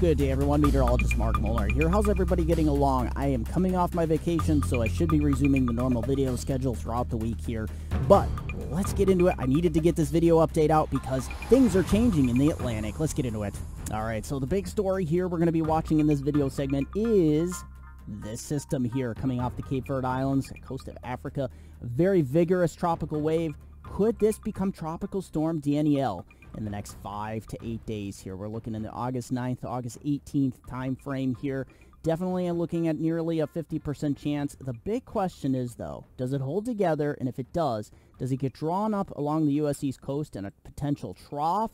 Good day, everyone. Meteorologist Mark Molar here. How's everybody getting along? I am coming off my vacation, so I should be resuming the normal video schedule throughout the week here. But let's get into it. I needed to get this video update out because things are changing in the Atlantic. Let's get into it. All right, so the big story here we're going to be watching in this video segment is this system here coming off the Cape Verde Islands, coast of Africa. A very vigorous tropical wave. Could this become Tropical Storm Danielle? In the next five to eight days here. We're looking in the August 9th, August 18th time frame here. Definitely looking at nearly a 50% chance. The big question is, though, does it hold together? And if it does, does it get drawn up along the U.S. East Coast in a potential trough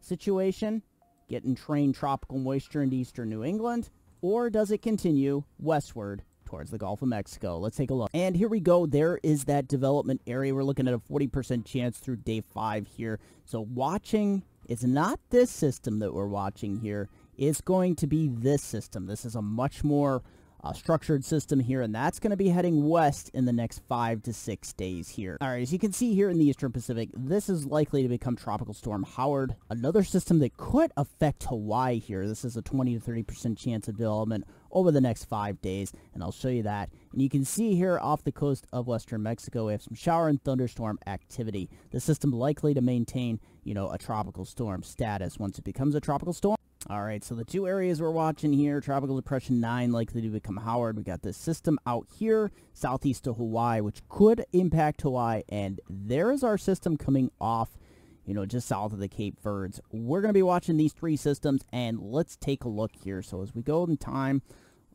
situation, getting trained tropical moisture into eastern New England? Or does it continue westward towards the Gulf of Mexico. Let's take a look. And here we go. There is that development area. We're looking at a 40% chance through day five here. So watching, is not this system that we're watching here. It's going to be this system. This is a much more uh, structured system here, and that's going to be heading west in the next five to six days here. All right, as you can see here in the Eastern Pacific, this is likely to become Tropical Storm Howard, another system that could affect Hawaii here. This is a 20 to 30% chance of development over the next five days, and I'll show you that. And you can see here off the coast of western Mexico, we have some shower and thunderstorm activity. The system likely to maintain, you know, a tropical storm status once it becomes a tropical storm. All right, so the two areas we're watching here, Tropical Depression 9 likely to become Howard. We got this system out here, southeast of Hawaii, which could impact Hawaii. And there is our system coming off, you know, just south of the Cape Verdes. We're going to be watching these three systems, and let's take a look here. So as we go in time,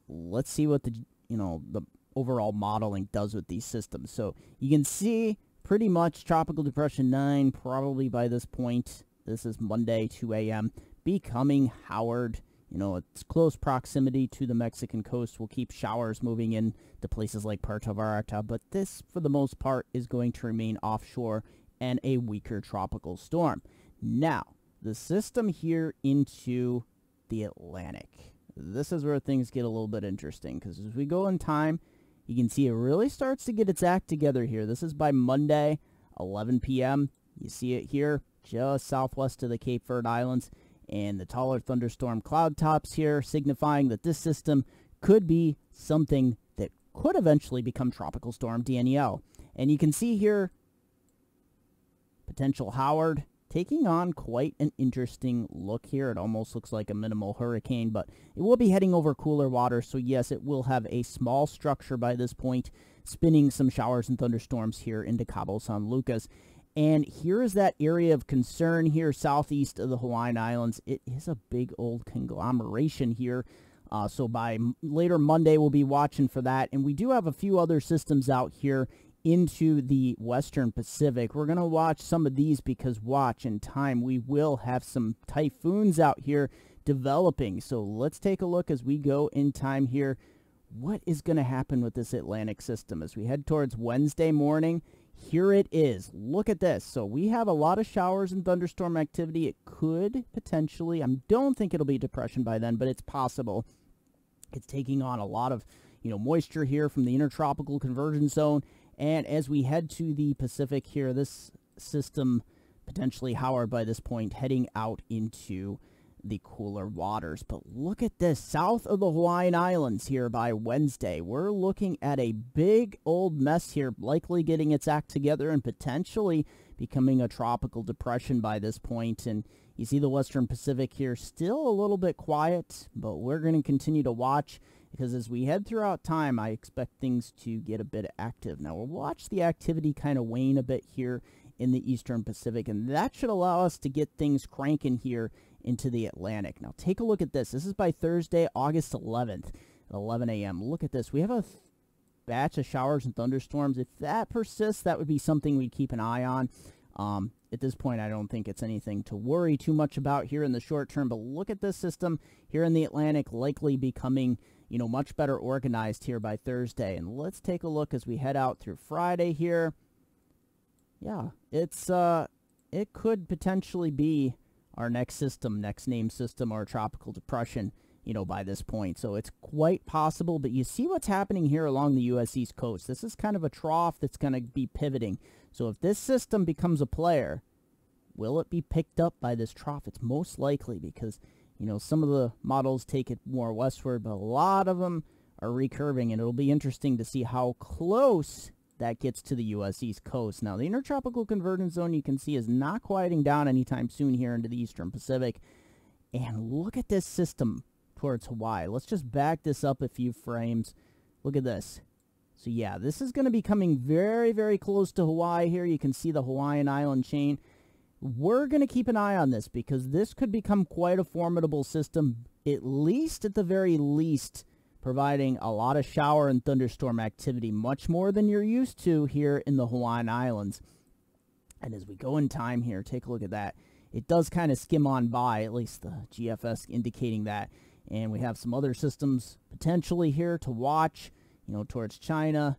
let's see what the, you know, the overall modeling does with these systems. So you can see pretty much Tropical Depression 9 probably by this point. This is Monday, 2 a.m becoming Howard. You know, its close proximity to the Mexican coast will keep showers moving in to places like Puerto Vallarta, but this, for the most part, is going to remain offshore and a weaker tropical storm. Now, the system here into the Atlantic. This is where things get a little bit interesting, because as we go in time, you can see it really starts to get its act together here. This is by Monday, 11 p.m. You see it here, just southwest of the Cape Verde Islands and the taller thunderstorm cloud tops here, signifying that this system could be something that could eventually become Tropical Storm Danielle. And you can see here potential Howard taking on quite an interesting look here. It almost looks like a minimal hurricane, but it will be heading over cooler water, so yes, it will have a small structure by this point, spinning some showers and thunderstorms here into Cabo San Lucas. And here is that area of concern here southeast of the Hawaiian Islands. It is a big old conglomeration here. Uh, so by later Monday, we'll be watching for that. And we do have a few other systems out here into the Western Pacific. We're going to watch some of these because watch in time, we will have some typhoons out here developing. So let's take a look as we go in time here. What is going to happen with this Atlantic system as we head towards Wednesday morning? here it is. Look at this. So we have a lot of showers and thunderstorm activity. It could potentially, I don't think it'll be depression by then, but it's possible. It's taking on a lot of, you know, moisture here from the intertropical convergence zone. And as we head to the Pacific here, this system potentially Howard by this point heading out into the cooler waters. But look at this, south of the Hawaiian Islands here by Wednesday. We're looking at a big old mess here, likely getting its act together and potentially becoming a tropical depression by this point. And you see the Western Pacific here still a little bit quiet, but we're going to continue to watch because as we head throughout time, I expect things to get a bit active. Now, we'll watch the activity kind of wane a bit here in the Eastern Pacific, and that should allow us to get things cranking here into the Atlantic. Now, take a look at this. This is by Thursday, August 11th at 11 a.m. Look at this. We have a batch of showers and thunderstorms. If that persists, that would be something we'd keep an eye on. Um, at this point, I don't think it's anything to worry too much about here in the short term. But look at this system here in the Atlantic, likely becoming you know much better organized here by Thursday. And let's take a look as we head out through Friday here. Yeah, it's uh, it could potentially be our next system, next name system, or tropical depression, you know, by this point. So it's quite possible, but you see what's happening here along the U.S. East Coast. This is kind of a trough that's going to be pivoting. So if this system becomes a player, will it be picked up by this trough? It's most likely because You know, some of the models take it more westward, but a lot of them are recurving, and it'll be interesting to see how close that gets to the U.S. East Coast. Now, the Intertropical Convergence Zone you can see is not quieting down anytime soon here into the Eastern Pacific. And look at this system towards Hawaii. Let's just back this up a few frames. Look at this. So yeah, this is going to be coming very, very close to Hawaii here. You can see the Hawaiian island chain. We're going to keep an eye on this because this could become quite a formidable system, at least at the very least, providing a lot of shower and thunderstorm activity, much more than you're used to here in the Hawaiian Islands. And as we go in time here, take a look at that. It does kind of skim on by, at least the GFS indicating that. And we have some other systems potentially here to watch you know, towards China.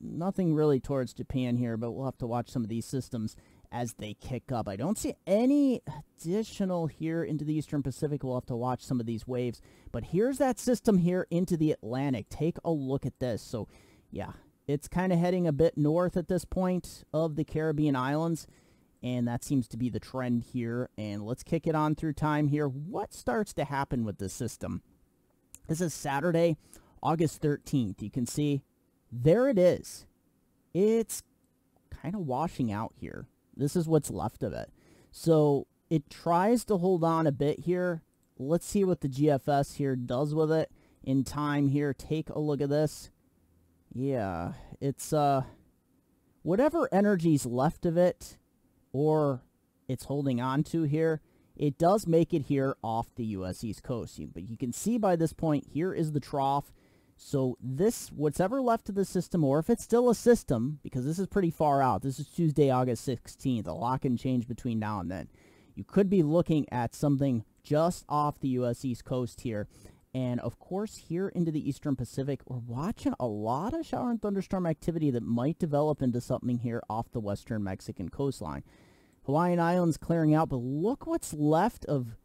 Nothing really towards Japan here, but we'll have to watch some of these systems as they kick up. I don't see any additional here into the Eastern Pacific. We'll have to watch some of these waves. But here's that system here into the Atlantic. Take a look at this. So, yeah, it's kind of heading a bit north at this point of the Caribbean islands. And that seems to be the trend here. And let's kick it on through time here. What starts to happen with this system? This is Saturday, August 13th. You can see there it is. It's kind of washing out here. This is what's left of it. So it tries to hold on a bit here. Let's see what the GFS here does with it in time here. Take a look at this. Yeah, it's uh whatever energy's left of it or it's holding on to here, it does make it here off the U.S. East Coast. But you can see by this point, here is the trough. So this, whatever left of the system, or if it's still a system, because this is pretty far out, this is Tuesday, August 16th, a lot can change between now and then. You could be looking at something just off the U.S. East Coast here. And of course, here into the Eastern Pacific, we're watching a lot of shower and thunderstorm activity that might develop into something here off the western Mexican coastline. Hawaiian Islands clearing out, but look what's left of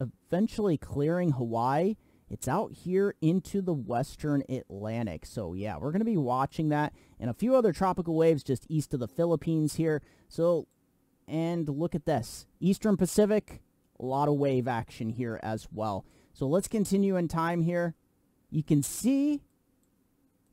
eventually clearing Hawaii it's out here into the western Atlantic. So yeah, we're going to be watching that and a few other tropical waves just east of the Philippines here. So, and look at this. Eastern Pacific, a lot of wave action here as well. So let's continue in time here. You can see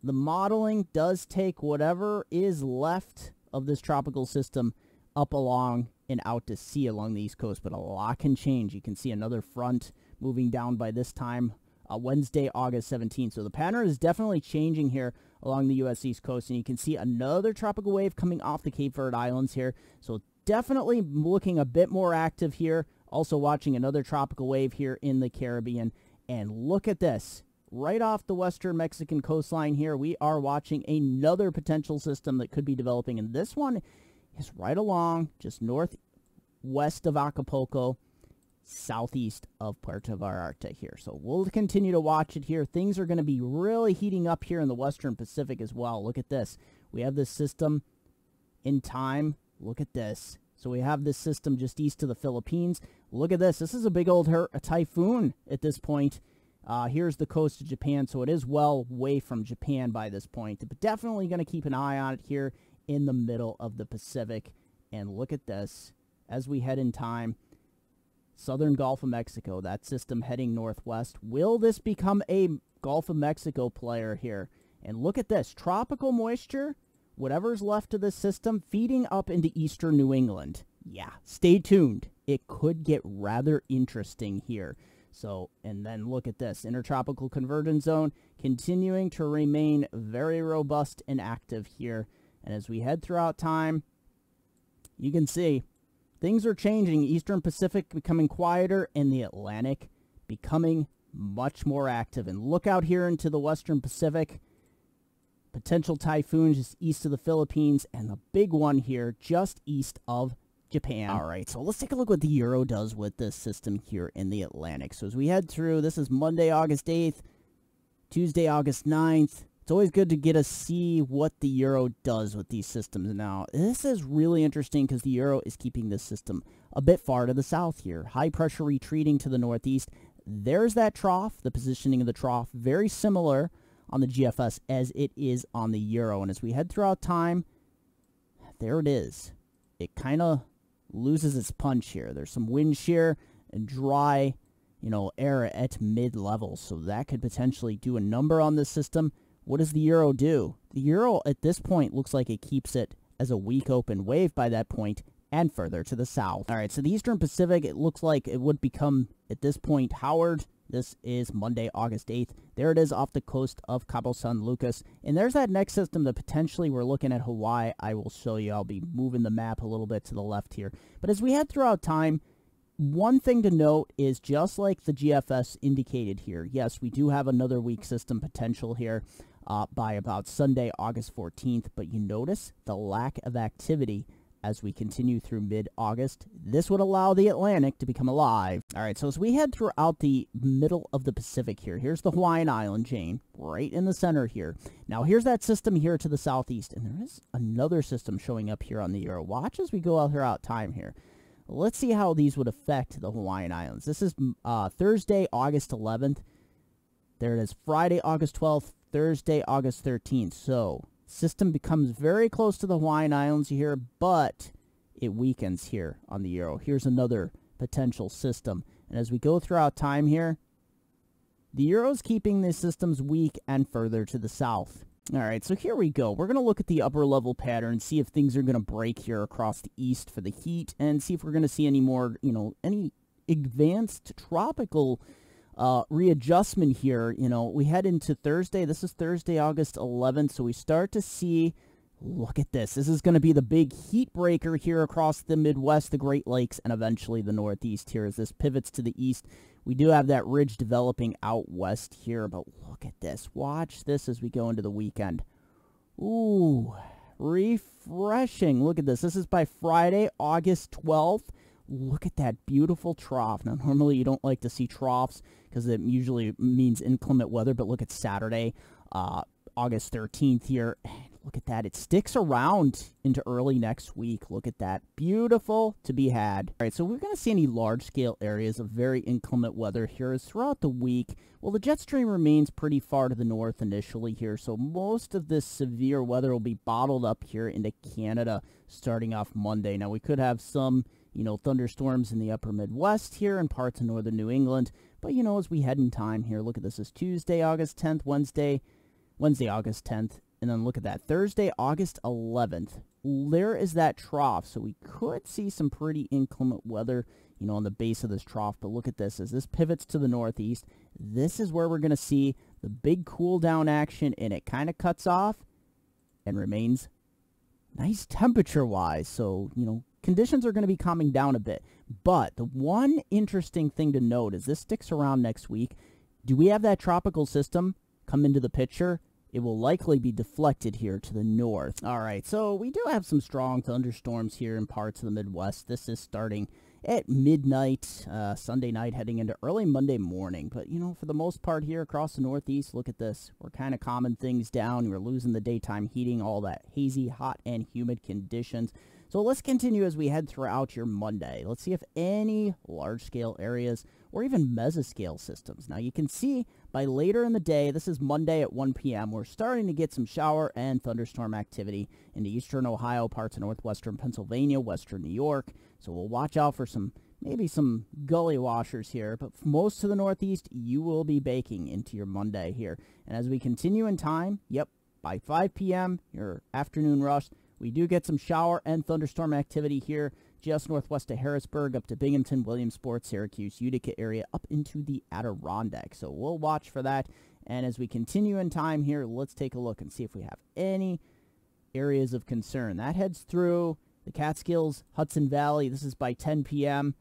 the modeling does take whatever is left of this tropical system up along and out to sea along the east coast, but a lot can change. You can see another front moving down by this time uh, Wednesday, August 17th. So the pattern is definitely changing here along the U.S. East Coast, and you can see another tropical wave coming off the Cape Verde Islands here. So definitely looking a bit more active here. Also watching another tropical wave here in the Caribbean. And look at this. Right off the western Mexican coastline here, we are watching another potential system that could be developing. And this one is right along, just northwest of Acapulco southeast of Puerto Vallarta here. So we'll continue to watch it here. Things are going to be really heating up here in the Western Pacific as well. Look at this. We have this system in time. Look at this. So we have this system just east of the Philippines. Look at this. This is a big old a typhoon at this point. Uh, here's the coast of Japan, so it is well away from Japan by this point. But definitely going to keep an eye on it here in the middle of the Pacific. And look at this as we head in time southern Gulf of Mexico, that system heading northwest. Will this become a Gulf of Mexico player here? And look at this, tropical moisture, whatever's left of this system, feeding up into eastern New England. Yeah, stay tuned. It could get rather interesting here. So, and then look at this, intertropical convergence zone continuing to remain very robust and active here. And as we head throughout time, you can see Things are changing. Eastern Pacific becoming quieter and the Atlantic becoming much more active. And look out here into the Western Pacific. Potential typhoons just east of the Philippines and the big one here just east of Japan. All right, so let's take a look what the Euro does with this system here in the Atlantic. So as we head through, this is Monday, August 8th, Tuesday, August 9th, it's always good to get to see what the Euro does with these systems. Now, this is really interesting because the Euro is keeping this system a bit far to the south here. High pressure retreating to the northeast. There's that trough, the positioning of the trough, very similar on the GFS as it is on the Euro. And as we head throughout time, there it is. It kind of loses its punch here. There's some wind shear and dry, you know, air at mid levels. So that could potentially do a number on this system. What does the Euro do? The Euro at this point looks like it keeps it as a weak open wave by that point and further to the south. All right, so the Eastern Pacific, it looks like it would become, at this point, Howard. This is Monday, August 8th. There it is off the coast of Cabo San Lucas. And there's that next system that potentially we're looking at Hawaii. I will show you. I'll be moving the map a little bit to the left here. But as we head throughout time, one thing to note is just like the GFS indicated here, yes, we do have another weak system potential here uh, by about Sunday, August 14th, but you notice the lack of activity as we continue through mid-August. This would allow the Atlantic to become alive. All right, so as we head throughout the middle of the Pacific here, here's the Hawaiian island chain right in the center here. Now here's that system here to the southeast, and there is another system showing up here on the Euro. Watch as we go out throughout time here. Let's see how these would affect the Hawaiian Islands. This is uh, Thursday, August 11th. There it is, Friday, August 12th, Thursday, August 13th. So System becomes very close to the Hawaiian Islands here, but it weakens here on the Euro. Here's another potential system. And as we go throughout time here, the Euro is keeping the systems weak and further to the south. All right, so here we go. We're going to look at the upper level pattern, see if things are going to break here across the east for the heat, and see if we're going to see any more, you know, any advanced tropical uh, readjustment here. You know, we head into Thursday. This is Thursday, August 11th. So we start to see, look at this. This is going to be the big heat breaker here across the Midwest, the Great Lakes, and eventually the Northeast here as this pivots to the east. We do have that ridge developing out west here, but look at this. Watch this as we go into the weekend. Ooh, refreshing. Look at this. This is by Friday, August 12th. Look at that beautiful trough. Now, normally you don't like to see troughs because it usually means inclement weather, but look at Saturday, uh, August 13th here. Look at that. It sticks around into early next week. Look at that. Beautiful to be had. All right, so we're going to see any large-scale areas of very inclement weather here as throughout the week. Well, the jet stream remains pretty far to the north initially here, so most of this severe weather will be bottled up here into Canada starting off Monday. Now, we could have some you know, thunderstorms in the upper Midwest here and parts of northern New England. But, you know, as we head in time here, look at this. It's Tuesday, August 10th, Wednesday, Wednesday, August 10th. And then look at that. Thursday, August 11th. There is that trough. So we could see some pretty inclement weather, you know, on the base of this trough. But look at this. As this pivots to the northeast, this is where we're going to see the big cool down action. And it kind of cuts off and remains nice temperature-wise. So, you know, conditions are going to be calming down a bit. But the one interesting thing to note is this sticks around next week. Do we have that tropical system come into the picture? It will likely be deflected here to the north. All right, so we do have some strong thunderstorms here in parts of the Midwest. This is starting at midnight, uh, Sunday night, heading into early Monday morning. But, you know, for the most part here across the Northeast, look at this. We're kind of calming things down. We're losing the daytime heating, all that hazy, hot, and humid conditions. So let's continue as we head throughout your Monday. Let's see if any large-scale areas or even mesoscale systems. Now you can see by later in the day, this is Monday at 1 p.m., we're starting to get some shower and thunderstorm activity into eastern Ohio, parts of northwestern Pennsylvania, western New York. So we'll watch out for some maybe some gully washers here, but most to the northeast, you will be baking into your Monday here. And as we continue in time, yep, by 5 p.m., your afternoon rush, we do get some shower and thunderstorm activity here just northwest of Harrisburg up to Binghamton, Williamsport, Syracuse, Utica area up into the Adirondack. So we'll watch for that. And as we continue in time here, let's take a look and see if we have any areas of concern. That heads through the Catskills, Hudson Valley. This is by 10 p.m.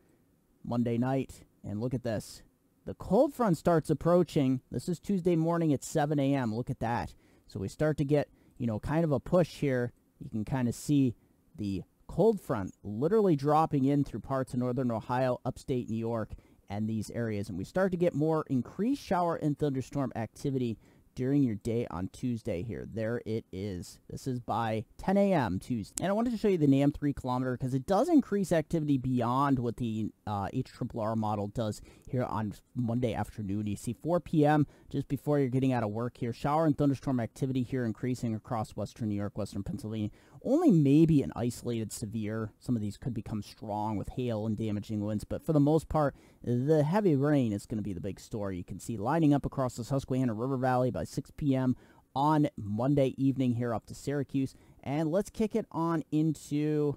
Monday night. And look at this. The cold front starts approaching. This is Tuesday morning at 7 a.m. Look at that. So we start to get, you know, kind of a push here you can kind of see the cold front literally dropping in through parts of northern Ohio, upstate New York, and these areas. And we start to get more increased shower and thunderstorm activity during your day on Tuesday here. There it is. This is by 10 a.m. Tuesday. And I wanted to show you the NAM 3 kilometer because it does increase activity beyond what the uh, HRRR model does here on Monday afternoon. You see 4 p.m. just before you're getting out of work here. Shower and thunderstorm activity here increasing across western New York, western Pennsylvania, Only maybe an isolated severe. Some of these could become strong with hail and damaging winds, but for the most part, the heavy rain is going to be the big story. You can see lining up across the Susquehanna River Valley by 6 p.m. on Monday evening here up to Syracuse. And let's kick it on into,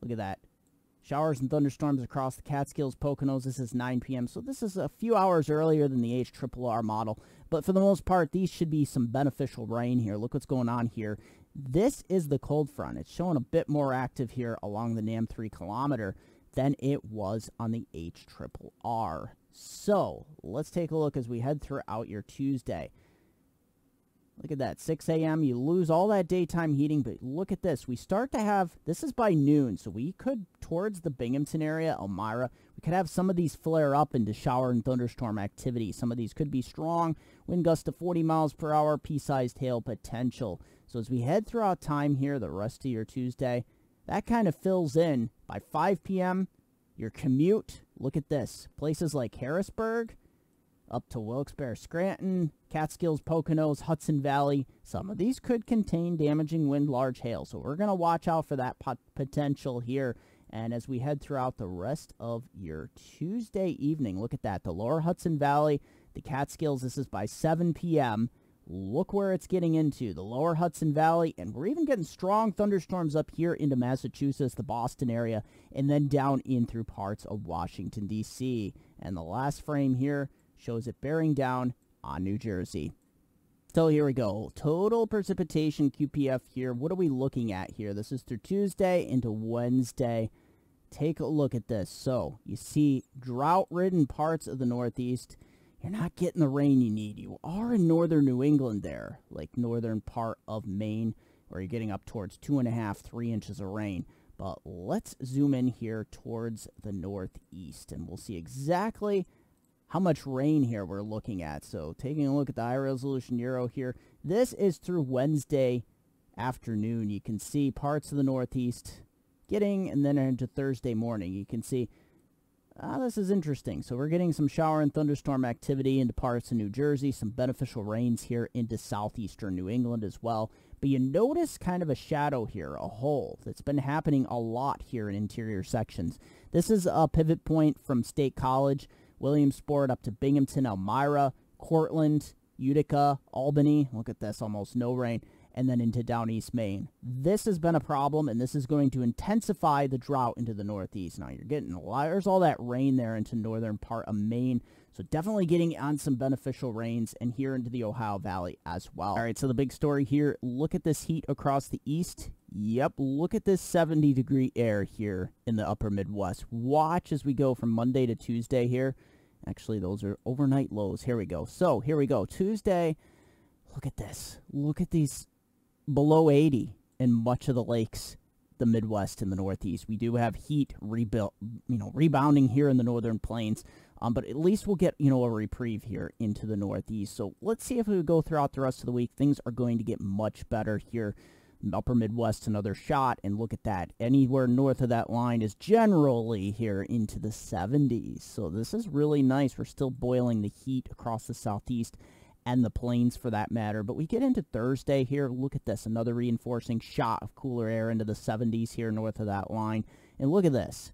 look at that, Showers and thunderstorms across the Catskills, Poconos. This is 9 p.m. So this is a few hours earlier than the HRRR model. But for the most part, these should be some beneficial rain here. Look what's going on here. This is the cold front. It's showing a bit more active here along the NAM 3 kilometer than it was on the HRRR. So let's take a look as we head throughout your Tuesday. Look at that, 6 a.m. You lose all that daytime heating, but look at this. We start to have, this is by noon, so we could, towards the Binghamton area, Elmira, we could have some of these flare up into shower and thunderstorm activity. Some of these could be strong, wind gusts to 40 miles per hour, pea-sized hail potential. So as we head throughout time here, the rest of your Tuesday, that kind of fills in. By 5 p.m., your commute, look at this. Places like Harrisburg, up to Wilkes-Barre, Scranton, Catskills, Poconos, Hudson Valley. Some of these could contain damaging wind, large hail. So we're going to watch out for that pot potential here. And as we head throughout the rest of your Tuesday evening, look at that. The lower Hudson Valley, the Catskills, this is by 7 p.m. Look where it's getting into. The lower Hudson Valley, and we're even getting strong thunderstorms up here into Massachusetts, the Boston area, and then down in through parts of Washington, D.C. And the last frame here, shows it bearing down on New Jersey. So here we go. Total precipitation QPF here. What are we looking at here? This is through Tuesday into Wednesday. Take a look at this. So you see drought-ridden parts of the Northeast. You're not getting the rain you need. You are in northern New England there, like northern part of Maine, where you're getting up towards two and a half, three inches of rain. But let's zoom in here towards the northeast, and we'll see exactly how much rain here we're looking at. So taking a look at the high resolution Euro here, this is through Wednesday afternoon. You can see parts of the Northeast getting, and then into Thursday morning, you can see, ah, this is interesting. So we're getting some shower and thunderstorm activity into parts of New Jersey, some beneficial rains here into southeastern New England as well. But you notice kind of a shadow here, a hole that's been happening a lot here in interior sections. This is a pivot point from State College. Williamsport up to Binghamton, Elmira, Cortland, Utica, Albany. Look at this, almost no rain. And then into down East Maine. This has been a problem, and this is going to intensify the drought into the Northeast. Now, you're getting, there's all that rain there into northern part of Maine. So definitely getting on some beneficial rains and here into the Ohio Valley as well. All right, so the big story here, look at this heat across the east. Yep, look at this 70 degree air here in the upper Midwest. Watch as we go from Monday to Tuesday here. Actually, those are overnight lows. Here we go. So, here we go. Tuesday, look at this. Look at these below 80 in much of the lakes, the Midwest and the Northeast. We do have heat rebuilt, you know, rebounding here in the northern plains. Um, but at least we'll get, you know, a reprieve here into the Northeast. So let's see if we go throughout the rest of the week. Things are going to get much better here upper Midwest another shot, and look at that. Anywhere north of that line is generally here into the 70s. So this is really nice. We're still boiling the heat across the southeast and the plains for that matter. But we get into Thursday here. Look at this. Another reinforcing shot of cooler air into the 70s here north of that line. And look at this.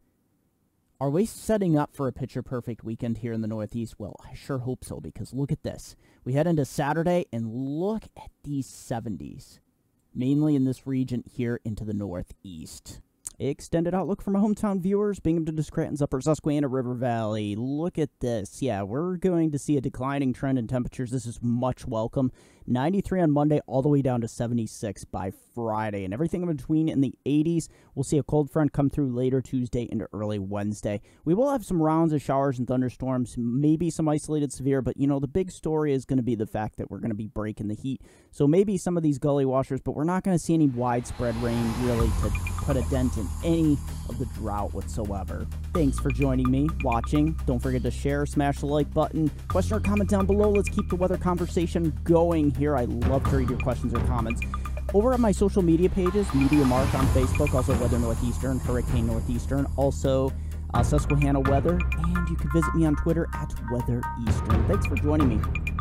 Are we setting up for a picture perfect weekend here in the Northeast? Well, I sure hope so because look at this. We head into Saturday and look at these 70s mainly in this region here into the northeast. Extended outlook for my hometown viewers, Binghamton to Scranton's Upper Susquehanna River Valley. Look at this. Yeah, we're going to see a declining trend in temperatures. This is much welcome. 93 on Monday, all the way down to 76 by Friday. And everything in between in the 80s. We'll see a cold front come through later Tuesday into early Wednesday. We will have some rounds of showers and thunderstorms, maybe some isolated severe, but you know, the big story is going to be the fact that we're going to be breaking the heat. So maybe some of these gully washers, but we're not going to see any widespread rain really to put a dent in any of the drought whatsoever. Thanks for joining me, watching. Don't forget to share, smash the like button, question or comment down below. Let's keep the weather conversation going here. I love to read your questions or comments. Over at my social media pages, MeteoMark on Facebook, also Weather Northeastern, Hurricane Northeastern, also uh, Susquehanna Weather, and you can visit me on Twitter at Weather Eastern. Thanks for joining me.